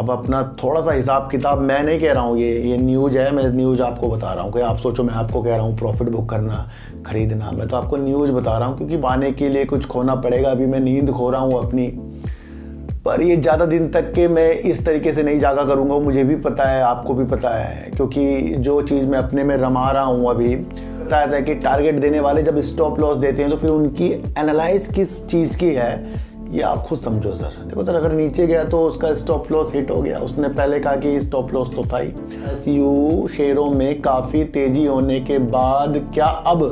अब अपना थोड़ा सा हिसाब किताब मैं नहीं कह रहा हूँ, ये ये न्यूज़ है, मैं न्यूज़ आपको बता रहा हूँ कि आप सोचो मैं आपको कह रहा हूँ प्रॉफिट बुक करना, खरीदना, मैं तो आपको न्यूज़ बता रहा हूँ क्योंकि पाने के लिए कुछ खोना पड़ेगा, अभी मैं नींद खो रहा हूँ अपनी। पर ये ज़्यादा दिन तक के मैं इस तरीके से नहीं जागा करूँगा, मुझे भी पता है, आपको भी पता है, क्योंकि जो चीज़ मैं अपने में रमा रहा हूँ अभी बताया था कि टारगेट देने वाले जब स्टॉप लॉस देते हैं तो फिर उनकी एनालाइज किस चीज़ की है ये आप खुद समझो सर। देखो सर, अगर नीचे गया तो उसका स्टॉप लॉस हिट हो गया। उसने पहले कहा कि स्टॉप लॉस तो था ही। एस शेयरों में काफ़ी तेज़ी होने के बाद क्या अब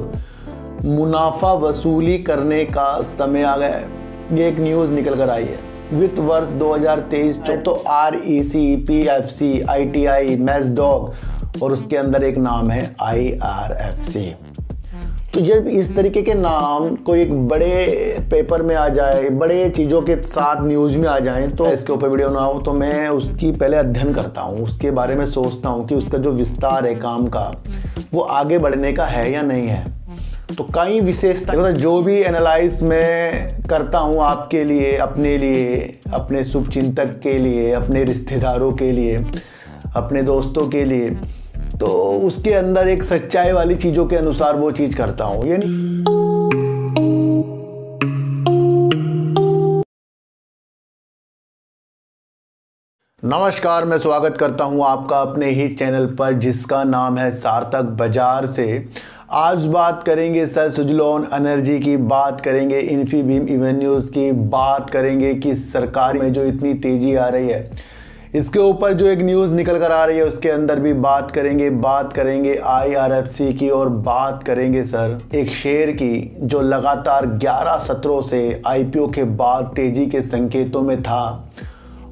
मुनाफा वसूली करने का समय आ गया है? ये एक न्यूज़ निकल कर आई है। वित्त वर्ष 2023 तो R E C P F C I T I Mazdock और उसके अंदर एक नाम है आई आर एफ़ सी तो जब इस तरीके के नाम कोई एक बड़े पेपर में आ जाए, बड़े चीज़ों के साथ न्यूज़ में आ जाए तो इसके ऊपर वीडियो ना हो तो मैं उसकी पहले अध्ययन करता हूँ, उसके बारे में सोचता हूँ कि उसका जो विस्तार है काम का, वो आगे बढ़ने का है या नहीं है। तो कई विशेषता मतलब जो भी एनालाइज मैं करता हूँ आपके लिए, अपने लिए, अपने शुभचिंतक के लिए, अपने रिश्तेदारों के लिए, अपने दोस्तों के लिए तो उसके अंदर एक सच्चाई वाली चीज़ों के अनुसार वो चीज़ करता हूँ यानी नमस्कार, मैं स्वागत करता हूँ आपका अपने ही चैनल पर, जिसका नाम है सार्थक बाज़ार से। आज बात करेंगे सर सुजलोन एनर्जी की, बात करेंगे इन्फीबीम इवेन्यूज़ की, बात करेंगे कि सरकार में जो इतनी तेज़ी आ रही है इसके ऊपर जो एक न्यूज़ निकल कर आ रही है, उसके अंदर भी बात करेंगे बात करेंगे आईआरएफसी की और बात करेंगे, सर, एक शेयर की जो लगातार 11 सत्रों से आईपीओ के बाद तेज़ी के संकेतों में था।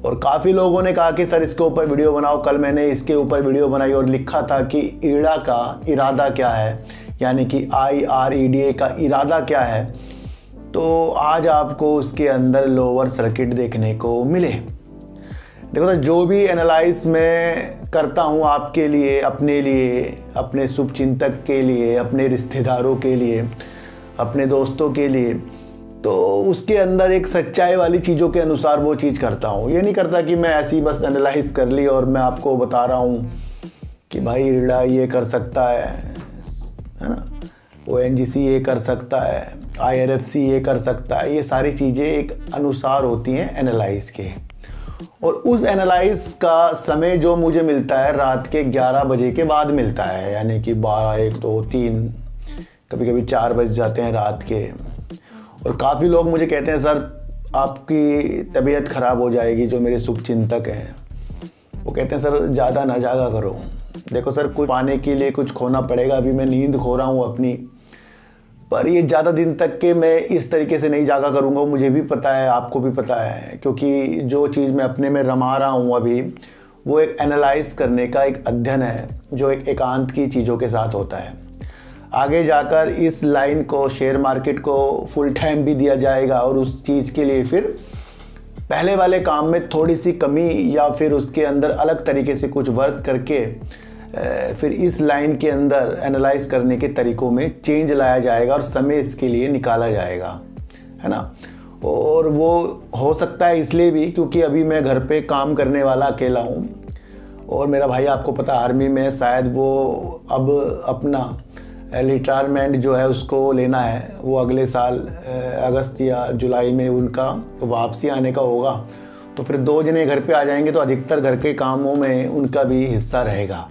और काफ़ी लोगों ने कहा कि, सर, इसके ऊपर वीडियो बनाओ। कल मैंने इसके ऊपर वीडियो बनाई और लिखा था कि ईड़ा का इरादा क्या है? यानी कि आई आर ई डी ए का इरादा क्या है? तो आज आपको उसके अंदर लोअर सर्किट देखने को मिले। देखो सर जो भी एनालाइज मैं करता हूँ आपके लिए, अपने लिए, अपने शुभ चिंतक के लिए, अपने रिश्तेदारों के लिए, अपने दोस्तों के लिए तो उसके अंदर एक सच्चाई वाली चीज़ों के अनुसार वो चीज़ करता हूँ। ये नहीं करता कि मैं ऐसी बस एनालाइज कर ली और मैं आपको बता रहा हूँ कि भाई रीड़ा ये कर सकता है है ना? ओ एन जी सी ये कर सकता है आई आर एफ़ सी ये कर सकता है, ये सारी चीज़ें एक अनुसार होती हैं एनालाइज के। और उस एनालाइज का समय जो मुझे मिलता है, रात के 11 बजे के बाद मिलता है। यानी कि बारह, एक, दो, तीन कभी कभी चार बज जाते हैं रात के। और काफ़ी लोग मुझे कहते हैं, सर, आपकी तबीयत ख़राब हो जाएगी, जो मेरे शुभ चिंतक हैं। वो कहते हैं, सर, ज़्यादा ना जागा करो। देखो, सर, कुछ पाने के लिए कुछ खोना पड़ेगा। अभी मैं नींद खो रहा हूँ अपनी। पर ये ज़्यादा दिन तक के मैं इस तरीके से नहीं जागा करूँगा मुझे भी पता है, आपको भी पता है, क्योंकि जो चीज़ मैं अपने में रमा रहा हूँ अभी, वो एक एनालाइज करने का एक अध्ययन है, जो एक एकांत की चीज़ों के साथ होता है। आगे जाकर इस लाइन को शेयर मार्केट को फुल टाइम भी दिया जाएगा और उस चीज़ के लिए फिर पहले वाले काम में थोड़ी सी कमी या फिर उसके अंदर अलग तरीके से कुछ वर्क करके फिर इस लाइन के अंदर एनालाइज करने के तरीक़ों में चेंज लाया जाएगा और समय इसके लिए निकाला जाएगा, है ना? और वो हो सकता है इसलिए भी क्योंकि अभी मैं घर पे काम करने वाला अकेला हूँ और मेरा भाई आपको पता आर्मी में शायद वो अब अपना रिटायरमेंट जो है उसको लेना है, वो अगले साल अगस्त या जुलाई में उनका वापसी आने का होगा। तो फिर दो जने घर पे आ जाएँगे तो अधिकतर घर के कामों में उनका भी हिस्सा रहेगा।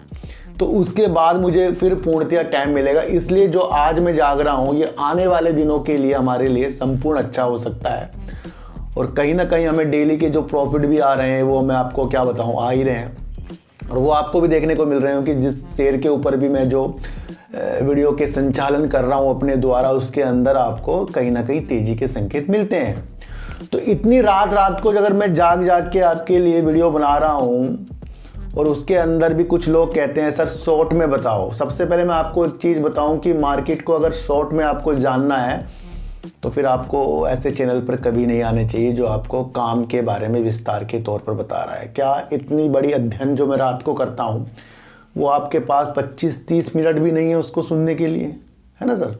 तो उसके बाद मुझे फिर पूर्णतया टाइम मिलेगा। इसलिए जो आज मैं जाग रहा हूँ, ये आने वाले दिनों के लिए हमारे लिए संपूर्ण अच्छा हो सकता है। और कहीं ना कहीं हमें डेली के जो प्रॉफिट भी आ रहे हैं, वो मैं आपको क्या बताऊँ, आ ही रहे हैं। और वो आपको भी देखने को मिल रहे हैं कि जिस शेयर के ऊपर भी मैं जो वीडियो के संचालन कर रहा हूँ अपने द्वारा, उसके अंदर आपको कहीं ना कहीं तेज़ी के संकेत मिलते हैं। तो इतनी रात रात को अगर मैं जाग जाग के आपके लिए वीडियो बना रहा हूँ और उसके अंदर भी कुछ लोग कहते हैं, सर, शॉर्ट में बताओ। सबसे पहले मैं आपको एक चीज़ बताऊँ कि मार्केट को अगर शॉर्ट में आपको जानना है तो फिर आपको ऐसे चैनल पर कभी नहीं आने चाहिए जो आपको काम के बारे में विस्तार के तौर पर बता रहा है। क्या इतनी बड़ी अध्ययन जो मैं रात को करता हूँ, वो आपके पास 25-30 मिनट भी नहीं है उसको सुनने के लिए? है ना, सर?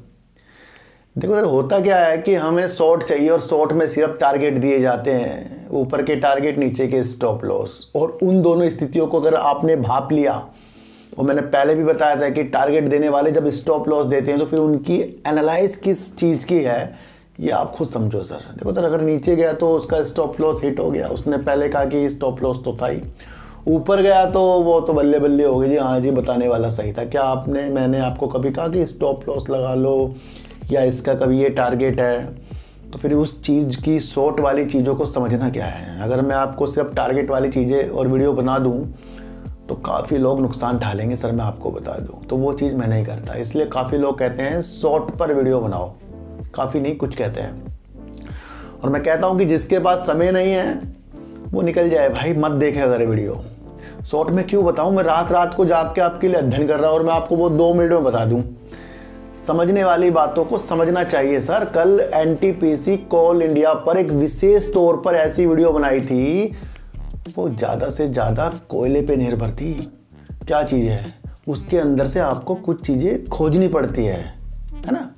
देखो सर, होता क्या है कि हमें शॉर्ट चाहिए और शॉर्ट में सिर्फ़ टारगेट दिए जाते हैं, ऊपर के टारगेट नीचे के स्टॉप लॉस और उन दोनों स्थितियों को अगर आपने भाप लिया, और मैंने पहले भी बताया था कि टारगेट देने वाले जब स्टॉप लॉस देते हैं तो फिर उनकी एनालाइज किस चीज़ की है, ये आप खुद समझो सर. देखो सर, अगर नीचे गया तो उसका स्टॉप लॉस हिट हो गया. उसने पहले कहा कि स्टॉप लॉस तो था ही. ऊपर गया तो वो तो बल्ले बल्ले हो गई जी हाँ जी, बताने वाला सही था. क्या आपने, मैंने आपको कभी कहा कि स्टॉप लॉस लगा लो? या इसका कभी ये टारगेट है तो फिर उस चीज़ की शॉर्ट वाली चीज़ों को समझना क्या है? अगर मैं आपको सिर्फ़ टारगेट वाली चीज़ें और वीडियो बना दूँ तो काफ़ी लोग नुकसान ढालेंगे सर मैं आपको बता दूँ। तो वो चीज़ मैं नहीं करता। इसलिए काफ़ी लोग कहते हैं शॉर्ट पर वीडियो बनाओ। काफ़ी नहीं, कुछ कहते हैं। और मैं कहता हूँ कि जिसके पास समय नहीं है, वो निकल जाए। भाई, मत देखे अगर वीडियो शॉर्ट में क्यों बताऊँ? मैं रात रात को जाग के आपके लिए अध्ययन कर रहा हूँ और मैं आपको वो दो मिनट में बता दूँ। समझने वाली बातों को समझना चाहिए, सर। कल एनटीपीसी कॉल इंडिया पर एक विशेष तौर पर ऐसी वीडियो बनाई थी। वो ज़्यादा से ज़्यादा कोयले पे निर्भर थी। क्या चीज़ है? उसके अंदर से आपको कुछ चीज़ें खोजनी पड़ती है है ना?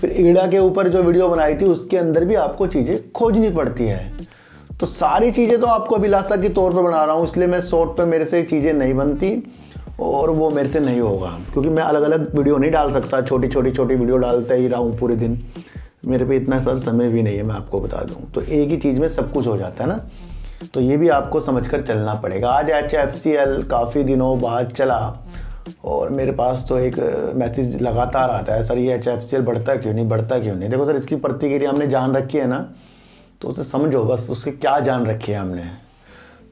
फिर ईड़ा के ऊपर जो वीडियो बनाई थी, उसके अंदर भी आपको चीज़ें खोजनी पड़ती है। तो सारी चीज़ें तो आपको अभिलाषा के तौर पर बना रहा हूँ, इसलिए मैं शॉर्ट पर मेरे से चीज़ें नहीं बनती। और वो मेरे से नहीं होगा, क्योंकि मैं अलग अलग वीडियो नहीं डाल सकता। छोटी छोटी छोटी वीडियो डालता ही रहा हूँ पूरे दिन। मेरे पे इतना सर, समय भी नहीं है, मैं आपको बता दूँ। तो एक ही चीज़ में सब कुछ हो जाता है ना? तो ये भी आपको समझ कर चलना पड़ेगा। आज एच एफ़ सी एल काफ़ी दिनों बाद चला, और मेरे पास तो एक मैसेज लगातार आता है, सर, ये एच एफ़ सी एल बढ़ता क्यों नहीं, बढ़ता क्यों नहीं? देखो सर, इसकी प्रतिक्रिया हमने जान रखी है ना? तो उसे समझो बस, उसके क्या जान रखी है हमने?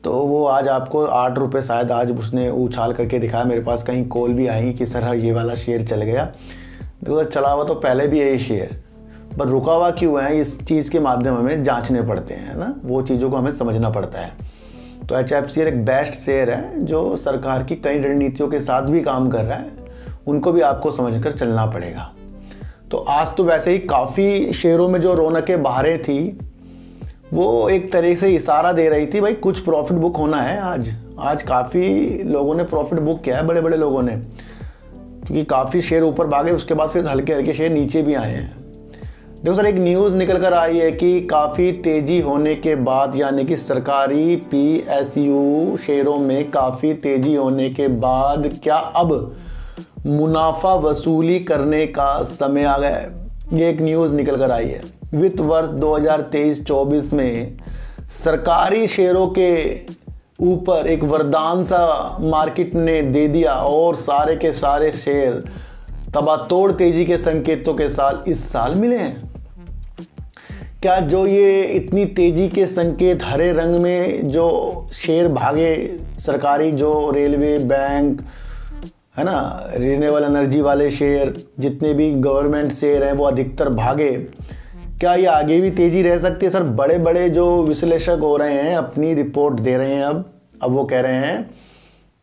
तो वो आज आपको आठ रुपये शायद आज उसने उछाल करके दिखाया। मेरे पास कहीं कॉल भी आई कि, सर, ये वाला शेयर चल गया। देखो तो चला हुआ तो पहले भी यही शेयर, पर रुका हुआ क्यों है? इस चीज़ के माध्यम हमें जांचने पड़ते हैं ना? वो चीज़ों को हमें समझना पड़ता है। तो एच एफ़ सी एक बेस्ट शेयर है, जो सरकार की कई रणनीतियों के साथ भी काम कर रहा है। उनको भी आपको समझ कर चलना पड़ेगा। तो आज तो वैसे ही काफ़ी शेयरों में जो रौनकें बाहरें थी वो एक तरह से इशारा दे रही थी, भाई, कुछ प्रॉफिट बुक होना है आज। आज काफ़ी लोगों ने प्रॉफिट बुक किया है बड़े बड़े लोगों ने। क्योंकि काफ़ी शेयर ऊपर भागे, उसके बाद फिर हल्के हल्के शेयर नीचे भी आए हैं। देखो सर, एक न्यूज़ निकल कर आई है कि काफ़ी तेज़ी होने के बाद, यानी कि सरकारी पीएसयू शेयरों में काफ़ी तेज़ी होने के बाद, क्या अब मुनाफा वसूली करने का समय आ गया है? ये एक न्यूज़ निकल कर आई है। वित्त वर्ष 2023-24 में सरकारी शेयरों के ऊपर एक वरदान सा मार्केट ने दे दिया और सारे के सारे शेयर तबातोड़ तेज़ी के संकेतों के साथ इस साल मिले हैं। क्या जो ये इतनी तेज़ी के संकेत हरे रंग में जो शेयर भागे सरकारी, जो रेलवे, बैंक, है ना रिन्यूएबल एनर्जी वाले शेयर, जितने भी गवर्नमेंट शेयर हैं, वो अधिकतर भागे। क्या ये आगे भी तेज़ी रह सकती है? सर बड़े बड़े जो विश्लेषक हो रहे हैं, अपनी रिपोर्ट दे रहे हैं अब। अब वो कह रहे हैं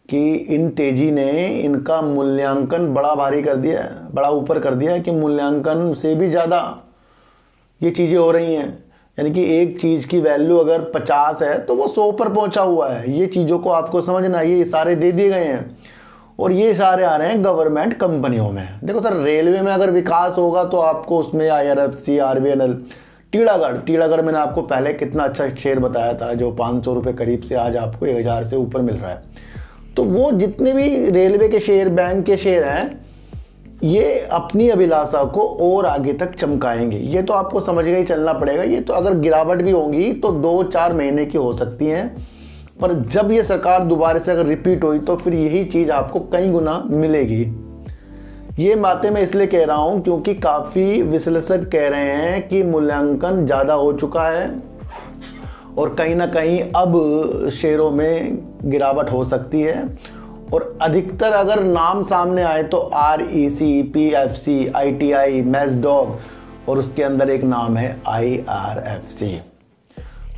कि इन तेज़ी ने इनका मूल्यांकन बड़ा भारी कर दिया है, बड़ा ऊपर कर दिया है कि मूल्यांकन से भी ज़्यादा ये चीज़ें हो रही हैं। यानी कि एक चीज़ की वैल्यू अगर पचास है तो वो सौ पर पहुँचा हुआ है। ये चीज़ों को आपको समझना, ये इशारे दे दिए गए हैं। और ये सारे आ रहे हैं गवर्नमेंट कंपनियों में। देखो सर रेलवे में अगर विकास होगा तो आपको उसमें I R F C R V N L Titagarh Titagarh मैंने आपको पहले कितना अच्छा शेयर बताया था, जो पाँच सौ रुपये करीब से आज आपको एक हज़ार से ऊपर मिल रहा है। तो वो जितने भी रेलवे के शेयर बैंक के शेयर हैं, ये अपनी अभिलाषा को और आगे तक चमकाएँगे। ये तो आपको समझ के ही चलना पड़ेगा। ये तो अगर गिरावट भी होंगी तो दो चार महीने की हो सकती हैं। पर जब ये सरकार दोबारा से अगर रिपीट हुई तो फिर यही चीज़ आपको कई गुना मिलेगी। ये बातें मैं इसलिए कह रहा हूँ क्योंकि काफ़ी विश्लेषक कह रहे हैं कि मूल्यांकन ज़्यादा हो चुका है और कहीं ना कहीं अब शेयरों में गिरावट हो सकती है। और अधिकतर अगर नाम सामने आए तो R E C P F C I T I Mazdock और उसके अंदर एक नाम है आई आर एफ़ सी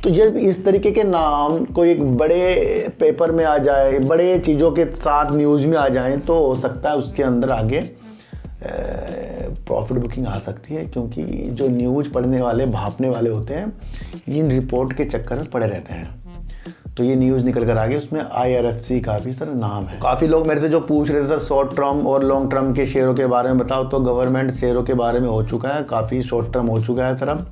तो जब इस तरीके के नाम कोई एक बड़े पेपर में आ जाए, बड़े चीज़ों के साथ न्यूज़ में आ जाए तो हो सकता है उसके अंदर आगे प्रॉफिट बुकिंग आ सकती है, क्योंकि जो न्यूज़ पढ़ने वाले, भापने वाले होते हैं, इन रिपोर्ट के चक्कर में पड़े रहते हैं। तो ये न्यूज़ निकल कर आ गई उसमें आई का भी सर नाम है। काफ़ी लोग मेरे से जो पूछ रहे थे, सर शॉर्ट टर्म और लॉन्ग टर्म के शेयरों के बारे में बताओ तो गवर्नमेंट शेयरों के बारे में हो चुका है, काफ़ी शॉर्ट टर्म हो चुका है, सर, अब।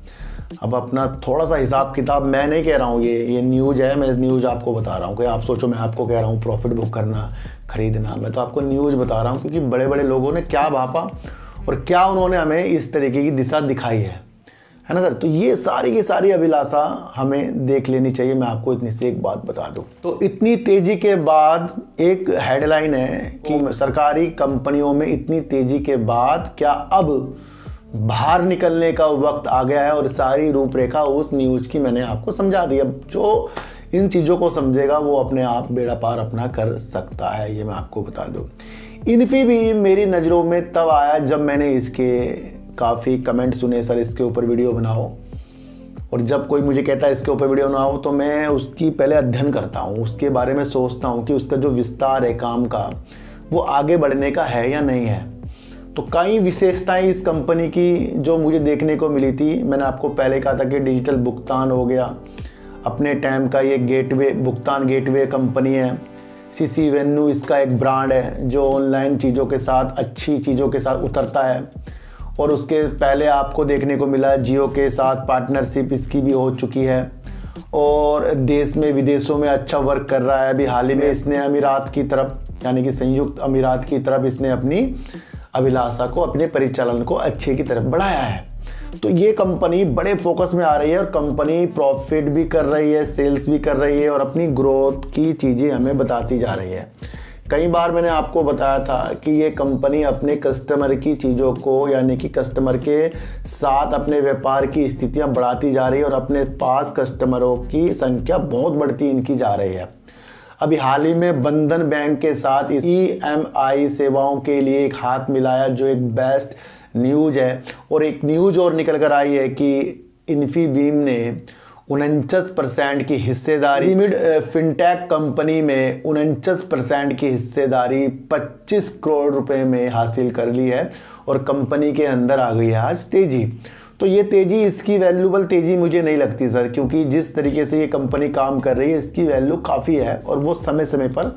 अब अपना थोड़ा सा हिसाब किताब मैं नहीं कह रहा हूँ ये ये न्यूज़ है मैं इस न्यूज़ आपको बता रहा हूँ। कि आप सोचो मैं आपको कह रहा हूँ प्रॉफिट बुक करना खरीदना मैं तो आपको न्यूज़ बता रहा हूँ क्योंकि बड़े बड़े लोगों ने क्या भापा और क्या उन्होंने हमें इस तरीके की दिशा दिखाई है। है ना सर? तो ये सारी की सारी अभिलाषा हमें देख लेनी चाहिए मैं आपको इतनी सी एक बात बता दूँ। तो इतनी तेज़ी के बाद एक हेडलाइन है कि सरकारी कंपनियों में इतनी तेज़ी के बाद क्या अब बाहर निकलने का वक्त आ गया है और सारी रूपरेखा उस न्यूज़ की मैंने आपको समझा दी। अब जो इन चीज़ों को समझेगा, वो अपने आप बेड़ा पार अपना कर सकता है, ये मैं आपको बता दूँ। इन्फी भी मेरी नज़रों में तब आया जब मैंने इसके काफ़ी कमेंट सुने, सर, इसके ऊपर वीडियो बनाओ। और जब कोई मुझे कहता है, इसके ऊपर वीडियो बनाओ तो मैं उसकी पहले अध्ययन करता हूँ, उसके बारे में सोचता हूँ कि उसका जो विस्तार है काम का, वो आगे बढ़ने का है या नहीं है। तो कई विशेषताएँ इस कंपनी की जो मुझे देखने को मिली थी। मैंने आपको पहले कहा था कि डिजिटल भुगतान हो गया। अपने टाइम का ये गेटवे भुगतान गेटवे कंपनी है। सी सी वेन्यू इसका एक ब्रांड है जो ऑनलाइन चीज़ों के साथ अच्छी चीज़ों के साथ उतरता है। और उसके पहले आपको देखने को मिला जियो के साथ पार्टनरशिप इसकी भी हो चुकी है। और देश में विदेशों में अच्छा वर्क कर रहा है। अभी हाल ही में इसने अमीरात की तरफ़ यानी कि संयुक्त अमीरात की तरफ़ इसने अपनी अभिलाषा को, अपने परिचालन को अच्छे की तरफ़ बढ़ाया है। तो ये कंपनी बड़े फोकस में आ रही है और कंपनी प्रॉफिट भी कर रही है, सेल्स भी कर रही है और अपनी ग्रोथ की चीज़ें हमें बताती जा रही है। कई बार मैंने आपको बताया था कि ये कंपनी अपने कस्टमर की चीज़ों को, यानी कि कस्टमर के साथ अपने व्यापार की स्थितियाँ बढ़ाती जा रही है और अपने पास कस्टमरों की संख्या बहुत बढ़ती इनकी जा रही है। अभी हाल ही में बंधन बैंक के साथ ई आई सेवाओं के लिए एक हाथ मिलाया जो एक बेस्ट न्यूज़ है। और एक न्यूज़ और निकल कर आई है कि इन्फीबीम ने उनचास परसेंट की हिस्सेदारी मिड फिनटेक कंपनी में उनचास परसेंट की हिस्सेदारी 25 करोड़ रुपए में हासिल कर ली है और कंपनी के अंदर आ गई है आज तेज़ी। तो ये तेज़ी, इसकी वैल्यूबल तेज़ी मुझे नहीं लगती सर क्योंकि जिस तरीके से ये कंपनी काम कर रही है, इसकी वैल्यू काफ़ी है और वो समय समय पर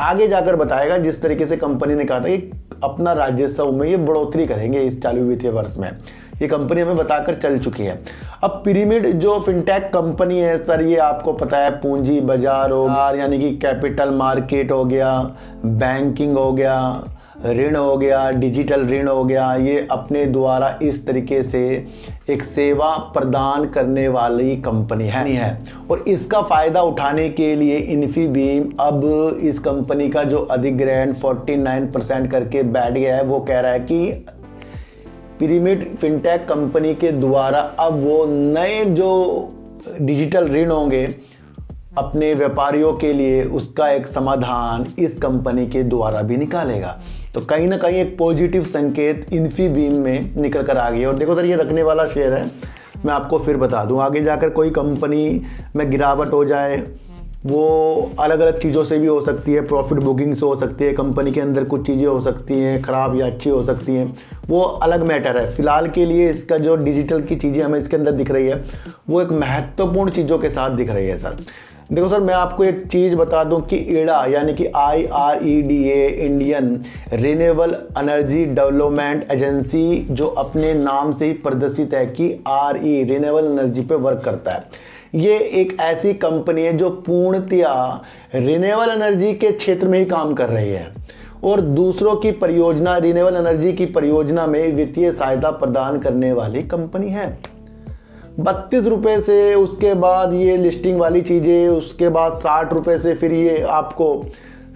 आगे जाकर बताएगा जिस तरीके से कंपनी ने कहा था कि अपना राजस्व में ये बढ़ोतरी करेंगे इस चालू वित्तीय वर्ष में। ये कंपनी हमें बताकर चल चुकी है। अब पिरामिड जो फिनटेक कंपनी है सर ये आपको पता है, पूंजी, बाज़ार हो यानी कि कैपिटल मार्केट हो गया बैंकिंग हो गया ऋण हो गया डिजिटल ऋण हो गया, ये अपने द्वारा इस तरीके से एक सेवा प्रदान करने वाली कंपनी है। है। और इसका फ़ायदा उठाने के लिए इन्फीबीम अब इस कंपनी का जो अधिग्रहण 49 परसेंट करके बैठ गया है, वो कह रहा है कि पिरामिड फिनटेक कंपनी के द्वारा अब वो नए जो डिजिटल ऋण होंगे, अपने व्यापारियों के लिए उसका एक समाधान इस कंपनी के द्वारा भी निकालेगा। तो कहीं ना कहीं एक पॉजिटिव संकेत इन्फी बीम में निकल कर आ गया और देखो सर, ये रखने वाला शेयर है। मैं आपको फिर बता दूँ, आगे जाकर कोई कंपनी में गिरावट हो जाए, वो अलग अलग चीज़ों से भी हो सकती है। प्रॉफिट बुकिंग से हो सकती है कंपनी के अंदर कुछ चीज़ें हो सकती हैं, ख़राब या अच्छी हो सकती हैं। वो अलग मैटर है। फ़िलहाल के लिए इसका जो डिजिटल की चीज़ें हमें इसके अंदर दिख रही है, वो एक महत्वपूर्ण चीज़ों के साथ दिख रही है, सर। देखो सर, मैं आपको एक चीज़ बता दूँ कि एडा, यानी कि I R E D A Indian renewable energy development agency जो अपने नाम से ही प्रदर्शित है कि आर ई रिन्यूएबल एनर्जी पे वर्क करता है। ये एक ऐसी कंपनी है जो पूर्णतया रिन्यूएबल एनर्जी के क्षेत्र में ही काम कर रही है। और दूसरों की परियोजना रिन्यूएबल एनर्जी की परियोजना में वित्तीय सहायता प्रदान करने वाली कंपनी है। बत्तीस रुपये से उसके बाद ये लिस्टिंग वाली चीज़ें, उसके बाद साठ रुपये से फिर ये आपको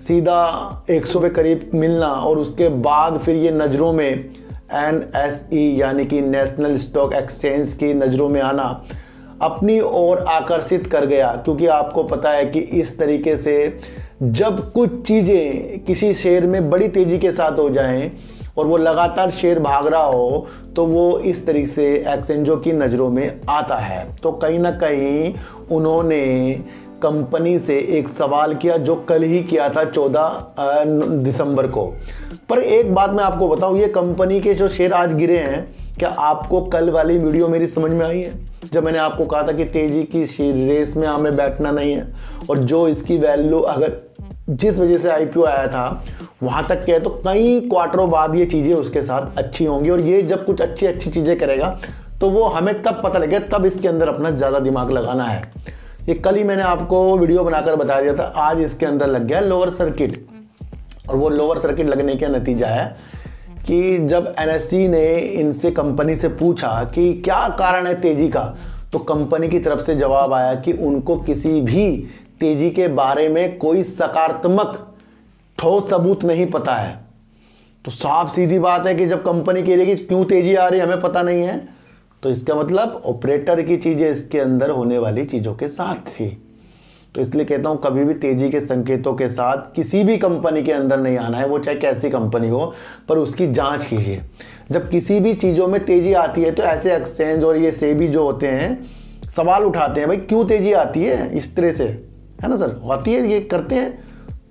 सीधा एक सौ के करीब मिलना और उसके बाद फिर ये नज़रों में एन एस ई यानी कि नेशनल स्टॉक एक्सचेंज की नज़रों में आना अपनी ओर आकर्षित कर गया। क्योंकि आपको पता है कि इस तरीके से जब कुछ चीज़ें किसी शेयर में बड़ी तेज़ी के साथ हो जाएँ और वो लगातार शेयर भाग रहा हो तो वो इस तरीके से एक्सचेंजों की नज़रों में आता है। तो कहीं ना कहीं उन्होंने कंपनी से एक सवाल किया जो कल ही किया था चौदह दिसंबर को। पर एक बात मैं आपको बताऊँ, ये कंपनी के जो शेयर आज गिरे हैं, क्या आपको कल वाली वीडियो मेरी समझ में आई है? जब मैंने आपको कहा था कि तेज़ी की रेस में हमें बैठना नहीं है, और जो इसकी वैल्यू अगर जिस वजह से आईपीओ आया था, वहाँ तक क्या है तो कई क्वार्टरों बाद ये चीज़ें उसके साथ अच्छी होंगी और ये जब कुछ अच्छी अच्छी चीज़ें करेगा तो वो हमें तब पता लगेगा, तब इसके अंदर अपना ज़्यादा दिमाग लगाना है। ये कल ही मैंने आपको वीडियो बनाकर बता दिया था, आज इसके अंदर लग गया लोअर सर्किट और वो लोअर सर्किट लगने का नतीजा है कि जब एन ने इनसे कंपनी से पूछा कि क्या कारण है तेज़ी का तो कंपनी की तरफ़ से जवाब आया कि उनको किसी भी तेज़ी के बारे में कोई सकारात्मक ठोस सबूत नहीं पता है। तो साफ़ सीधी बात है कि जब कंपनी कह रही है कि क्यों तेज़ी आ रही है, हमें पता नहीं है। तो इसका मतलब ऑपरेटर की चीज़ें इसके अंदर होने वाली चीज़ों के साथ थी। तो इसलिए कहता हूँ, कभी भी तेज़ी के संकेतों के साथ किसी भी कंपनी के अंदर नहीं आना है, वो चाहे कैसी कंपनी हो, पर उसकी जाँच कीजिए। जब किसी भी चीज़ों में तेज़ी आती है तो ऐसे एक्सचेंज और ये सेबी जो होते हैं, सवाल उठाते हैं, भाई, क्यों तेज़ी आती है? इस तरह से। है ना सर? होती है, ये करते हैं।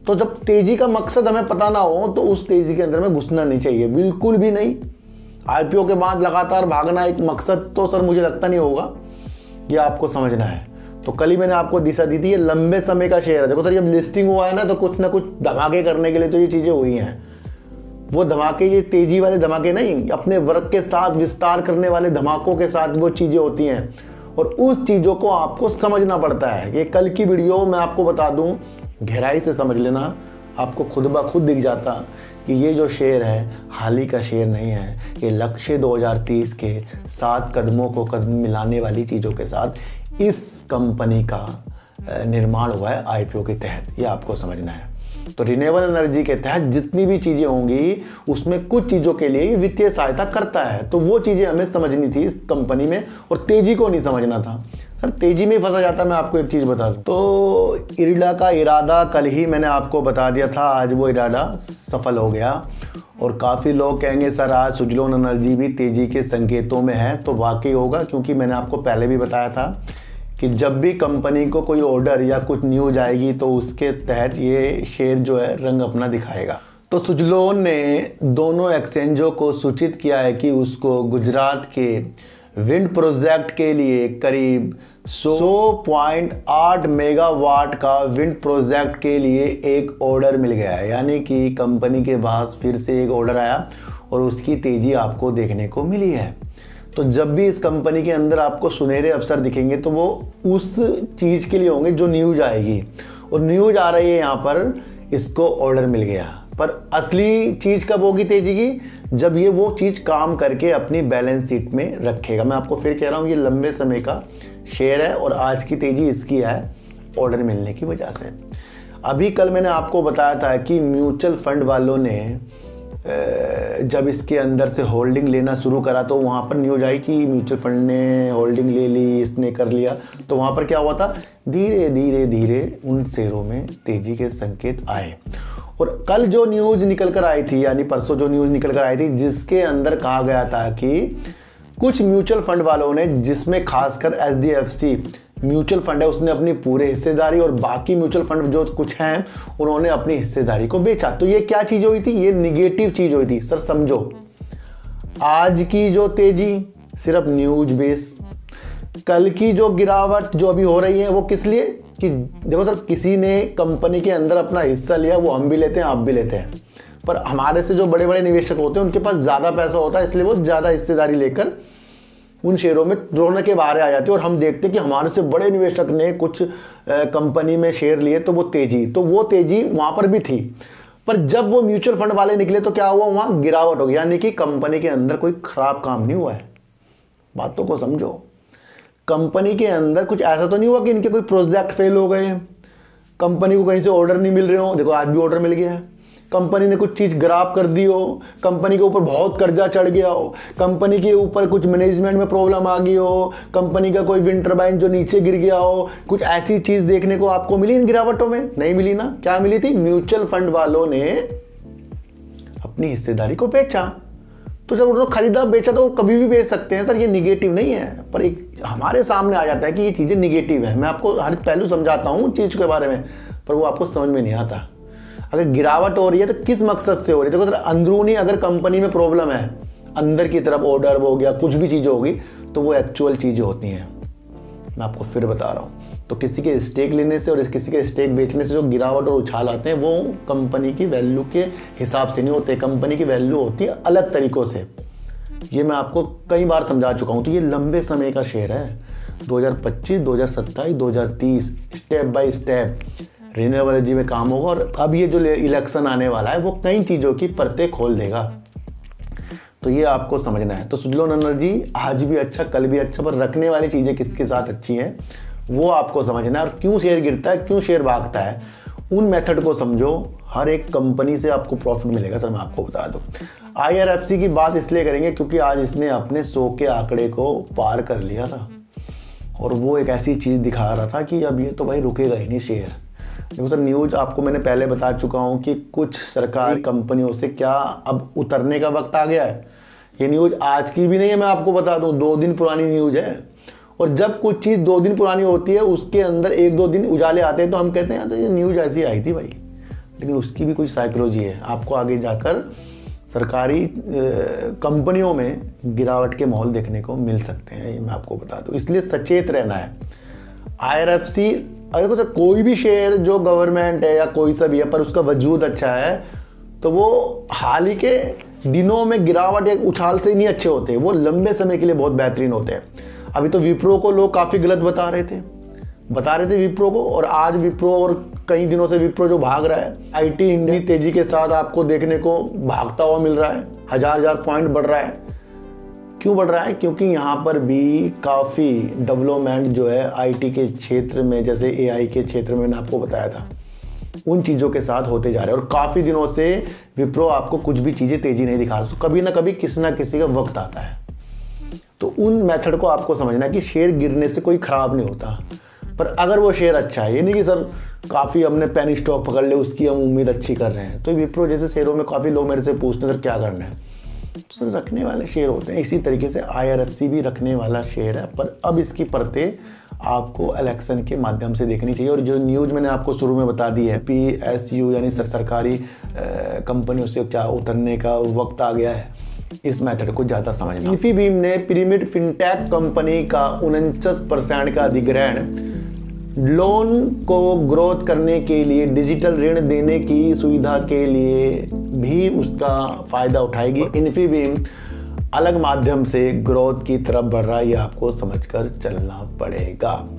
तो जब तेज़ी का मकसद हमें पता ना हो तो उस तेज़ी के अंदर में घुसना नहीं चाहिए। बिल्कुल भी नहीं। आईपीओ के बाद लगातार भागना एक मकसद तो सर मुझे लगता नहीं होगा। ये आपको समझना है। तो कल ही मैंने आपको दिशा दी थी, ये लंबे समय का शेयर है। देखो सर, जब लिस्टिंग हुआ है ना तो कुछ ना कुछ धमाके करने के लिए तो ये चीज़ें हुई हैं। वो धमाके, ये तेज़ी वाले धमाके नहीं, अपने वर्ग के साथ विस्तार करने वाले धमाकों के साथ वो चीज़ें होती हैं। और उस चीज़ों को आपको समझना पड़ता है ये कल की वीडियो मैं आपको बता दूँ, गहराई से समझ लेना, आपको खुद ब खुद दिख जाता कि ये जो शेर है, हाल ही का शेर नहीं है ये लक्ष्य 2030 के सात कदमों को कदम मिलाने वाली चीज़ों के साथ इस कंपनी का निर्माण हुआ है आईपीओ के तहत। ये आपको समझना है। तो रिन्यूएबल एनर्जी के तहत जितनी भी चीज़ें होंगी, उसमें कुछ चीज़ों के लिए वित्तीय सहायता करता है। तो वो चीज़ें हमें समझनी थी इस कंपनी में और तेज़ी को नहीं समझना था। सर, तेज़ी में फंसा जाता मैं आपको एक चीज़ बता दूँ। तो इरिडा का इरादा कल ही मैंने आपको बता दिया था, आज वो इरादा सफल हो गया। और काफ़ी लोग कहेंगे, सर, आज सुजलोन एनर्जी भी तेज़ी के संकेतों में है। तो वाकई होगा, क्योंकि मैंने आपको पहले भी बताया था कि जब भी कंपनी को कोई ऑर्डर या कुछ न्यूज़ आएगी तो उसके तहत ये शेयर जो है, रंग अपना दिखाएगा। तो सुजलोन ने दोनों एक्सचेंजों को सूचित किया है कि उसको गुजरात के विंड प्रोजेक्ट के लिए करीब 100.8 मेगावाट का विंड प्रोजेक्ट के लिए एक ऑर्डर मिल गया है। यानी कि कंपनी के पास फिर से एक ऑर्डर आया और उसकी तेज़ी आपको देखने को मिली है। तो जब भी इस कंपनी के अंदर आपको सुनहरे अवसर दिखेंगे तो वो उस चीज़ के लिए होंगे जो न्यूज़ आएगी। और न्यूज़ आ रही है यहाँ पर, इसको ऑर्डर मिल गया। पर असली चीज़ कब होगी तेज़ी की? जब ये वो चीज़ काम करके अपनी बैलेंस शीट में रखेगा। मैं आपको फिर कह रहा हूँ, ये लंबे समय का शेयर है और आज की तेज़ी इसकी है ऑर्डर मिलने की वजह से। अभी कल मैंने आपको बताया था कि म्यूचुअल फंड वालों ने जब इसके अंदर से होल्डिंग लेना शुरू करा तो वहाँ पर न्यूज़ आई कि म्यूचुअल फंड ने होल्डिंग ले ली, इसने कर लिया। तो वहाँ पर क्या हुआ था? धीरे धीरे धीरे उन शेयरों में तेज़ी के संकेत आए। और कल जो न्यूज़ निकल कर आई थी, यानी परसों जो न्यूज़ निकल कर आई थी, जिसके अंदर कहा गया था कि कुछ म्यूचुअल फंड वालों ने, जिसमें खासकर HDFC म्यूचुअल फंड है, उसने अपनी पूरे हिस्सेदारी और बाकी म्यूचुअल फंड जो कुछ हैं, उन्होंने अपनी हिस्सेदारी को बेचा। तो ये क्या चीज़ हुई थी? ये निगेटिव चीज़ हुई थी। सर, समझो, आज की जो तेज़ी, सिर्फ़ न्यूज़ बेस कल की जो गिरावट जो अभी हो रही है, वो किस लिए? कि देखो सर, किसी ने कंपनी के अंदर अपना हिस्सा लिया, वो हम भी लेते हैं, आप भी लेते हैं। पर हमारे से जो बड़े बड़े निवेशक होते हैं, उनके पास ज़्यादा पैसा होता है, इसलिए वो ज़्यादा हिस्सेदारी लेकर उन शेयरों में रोने के बाहर आ जाती है और हम देखते हैं कि हमारे से बड़े निवेशक ने कुछ कंपनी में शेयर लिए तो वो तेज़ी तो वो तेज़ी वहाँ पर भी थी। पर जब वो म्यूचुअल फंड वाले निकले तो क्या हुआ? वहाँ गिरावट हो गई। यानी कि कंपनी के अंदर कोई खराब काम नहीं हुआ है। बातों को समझो। कंपनी के अंदर कुछ ऐसा तो नहीं हुआ कि इनके कोई प्रोजेक्ट फेल हो गए कंपनी को कहीं से ऑर्डर नहीं मिल रहे हो? देखो, आज भी ऑर्डर मिल गया है। कंपनी ने कुछ चीज़ ग्राफ कर दी हो, कंपनी के ऊपर बहुत कर्जा चढ़ गया हो, कंपनी के ऊपर कुछ मैनेजमेंट में प्रॉब्लम आ गई हो, कंपनी का कोई विंड टर्बाइन जो नीचे गिर गया हो, कुछ ऐसी चीज़ देखने को आपको मिली इन गिरावटों में? नहीं मिली ना? क्या मिली थी? म्यूचुअल फंड वालों ने अपनी हिस्सेदारी को बेचा। तो जब उन्होंने खरीदा, बेचा तो कभी भी बेच सकते हैं, सर, ये निगेटिव नहीं है। पर एक हमारे सामने आ जाता है कि ये चीज़ें निगेटिव है। मैं आपको हर पहलू समझाता हूँ चीज़ के बारे में, पर वो आपको समझ में नहीं आता। अगर गिरावट हो रही है तो किस मकसद से हो रही है? देखो सर अंदरूनी अगर कंपनी में प्रॉब्लम है अंदर की तरफ़ ऑर्डर हो गया कुछ भी चीज़ें होगी तो वो एक्चुअल चीज़ें होती हैं। मैं आपको फिर बता रहा हूँ। तो किसी के स्टेक लेने से और किसी के स्टेक बेचने से जो गिरावट और उछाल आते हैं वो कंपनी की वैल्यू के हिसाब से नहीं होते। कंपनी की वैल्यू होती है अलग तरीक़ों से। ये मैं आपको कई बार समझा चुका हूँ तो ये लंबे समय का शेयर है। 2025, 2027, 2030 step by step renewable energy में काम होगा और अब ये जो इलेक्शन आने वाला है, वो कई चीज़ों की परतें खोल देगा। तो ये आपको समझना है। तो सुजलोन एनर्जी आज भी अच्छा कल भी अच्छा पर रखने वाली चीज़ें किसके साथ अच्छी हैं, वो आपको समझना है। और क्यों शेयर गिरता है, क्यों शेयर भागता है, उन मेथड को समझो। हर एक कंपनी से आपको प्रॉफिट मिलेगा, सर, मैं आपको बता दूँ। आईआरएफसी की बात इसलिए करेंगे क्योंकि आज इसने अपने सौ के आंकड़े को पार कर लिया था। और वो एक ऐसी चीज़ दिखा रहा था कि अब ये तो भाई रुकेगा ही नहीं शेयर देखो सर न्यूज़ आपको मैंने पहले बता चुका हूँ कि कुछ सरकारी कंपनियों से क्या अब उतरने का वक्त आ गया है। ये न्यूज़ आज की भी नहीं है, मैं आपको बता दूँ, दो दिन पुरानी न्यूज़ है। और जब कुछ चीज़ दो दिन पुरानी होती है, उसके अंदर एक दो दिन उजाले आते हैं तो हम कहते हैं तो ये न्यूज़ ऐसी आई थी भाई। लेकिन उसकी भी कुछ साइकोलॉजी है। आपको आगे जाकर सरकारी कंपनियों में गिरावट के माहौल देखने को मिल सकते हैं, ये मैं आपको बता दूँ। इसलिए सचेत रहना है। आईआरएफसी अगर तो कोई भी शेयर जो गवर्नमेंट है या कोई सा भी है, पर उसका वजूद अच्छा है तो वो हाल ही के दिनों में गिरावट या उछाल से नहीं अच्छे होते, वो लंबे समय के लिए बहुत बेहतरीन होते हैं। अभी तो विप्रो को लोग काफ़ी गलत बता रहे थे। बता रहे थे विप्रो को, और आज विप्रो और कई दिनों से विप्रो जो भाग रहा है आईटी इंडिया तेज़ी के साथ आपको देखने को भागता हुआ मिल रहा है हज़ार हज़ार पॉइंट बढ़ रहा है। क्यों बढ़ रहा है? क्योंकि यहाँ पर भी काफ़ी डेवलपमेंट जो है आईटी के क्षेत्र में, जैसे एआई के क्षेत्र में मैंने आपको बताया था, उन चीज़ों के साथ होते जा रहे हैं। और काफ़ी दिनों से विप्रो आपको कुछ भी चीज़ें तेज़ी नहीं दिखा रहा। तो कभी ना कभी किसी ना किसी का वक्त आता है। तो उन मेथड को आपको समझना कि शेयर गिरने से कोई ख़राब नहीं होता। पर अगर वो शेयर अच्छा है ये नहीं कि सर, काफ़ी हमने पेन स्टॉक पकड़ ले, उसकी हम उम्मीद अच्छी कर रहे हैं। तो विप्रो जैसे शेयरों में काफ़ी लोग मेरे से पूछते हैं, सर, क्या करना है? तो रखने वाले शेयर होते हैं। इसी तरीके से आई भी रखने वाला शेयर है, पर अब इसकी परतें आपको इलेक्शन के माध्यम से देखनी चाहिए। और जो न्यूज़ मैंने आपको शुरू में बता दी है पी एस यू यानी सर सरकारी कंपनियों से क्या उतरने का वक्त आ गया है, इस मेथड को ज़्यादा समझना। इन्फीबीम ने पिरीमिड फिनटेक कंपनी का उनचास परसेंट का अधिग्रहण लोन को ग्रोथ करने के लिए, डिजिटल ऋण देने की सुविधा के लिए भी उसका फ़ायदा उठाएगी। इन्फीबीम अलग माध्यम से ग्रोथ की तरफ़ बढ़ रहा है ये आपको समझकर चलना पड़ेगा।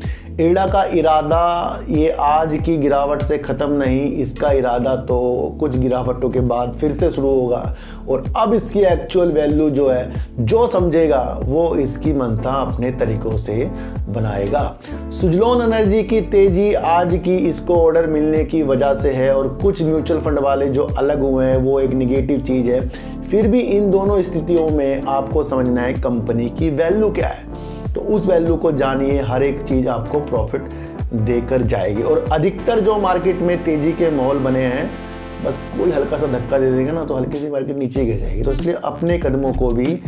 इड़ा का इरादा ये आज की गिरावट से ख़त्म नहीं, इसका इरादा तो कुछ गिरावटों के बाद फिर से शुरू होगा। और अब इसकी एक्चुअल वैल्यू जो है, जो समझेगा, वो इसकी मंशा अपने तरीक़ों से बनाएगा। सुजलोन एनर्जी की तेज़ी आज की इसको ऑर्डर मिलने की वजह से है और कुछ म्यूचुअल फंड वाले जो अलग हुए हैं, वो एक निगेटिव चीज़ है। फिर भी इन दोनों स्थितियों में आपको समझना है कंपनी की वैल्यू क्या है। तो उस वैल्यू को जानिए, हर एक चीज़ आपको प्रॉफिट देकर जाएगी। और अधिकतर जो मार्केट में तेज़ी के माहौल बने हैं, बस कोई हल्का सा धक्का दे देंगे ना तो हल्की सी मार्केट नीचे गिर जाएगी। तो इसलिए अपने कदमों को भी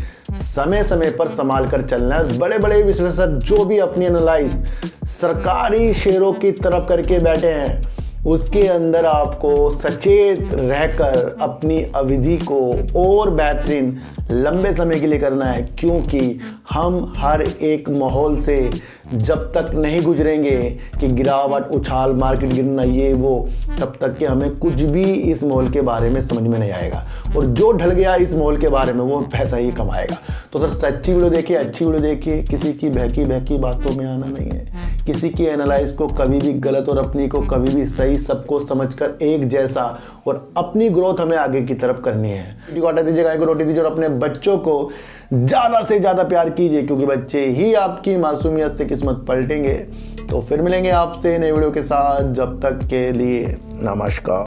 समय समय पर संभाल कर चलना है। बड़े बड़े विश्लेषक जो भी अपनी एनालाइज सरकारी शेयरों की तरफ़ करके बैठे हैं उसके अंदर आपको सचेत रहकर अपनी अवधि को और बेहतरीन लंबे समय के लिए करना है, क्योंकि हम हर एक माहौल से जब तक नहीं गुजरेंगे कि गिरावट, उछाल, मार्केट गिरना, ये, वो, तब तक कि हमें कुछ भी इस माहौल के बारे में समझ में नहीं आएगा। और जो ढल गया इस माहौल के बारे में, वो पैसा ही कमाएगा। तो सर, सच्ची वीडियो देखिए, अच्छी वीडियो देखिए। किसी की बहकी बहकी बातों में आना नहीं है। किसी की एनालाइज को कभी भी गलत और अपनी को कभी भी सही, सबको समझकर एक जैसा और अपनी ग्रोथ हमें आगे की तरफ़ करनी है। गाय को रोटी दीजिए और अपने बच्चों को ज़्यादा से ज़्यादा प्यार कीजिए, क्योंकि बच्चे ही आपकी मासूमियत से किस्मत पलटेंगे। तो फिर मिलेंगे आपसे नए वीडियो के साथ, जब तक के लिए नमस्कार।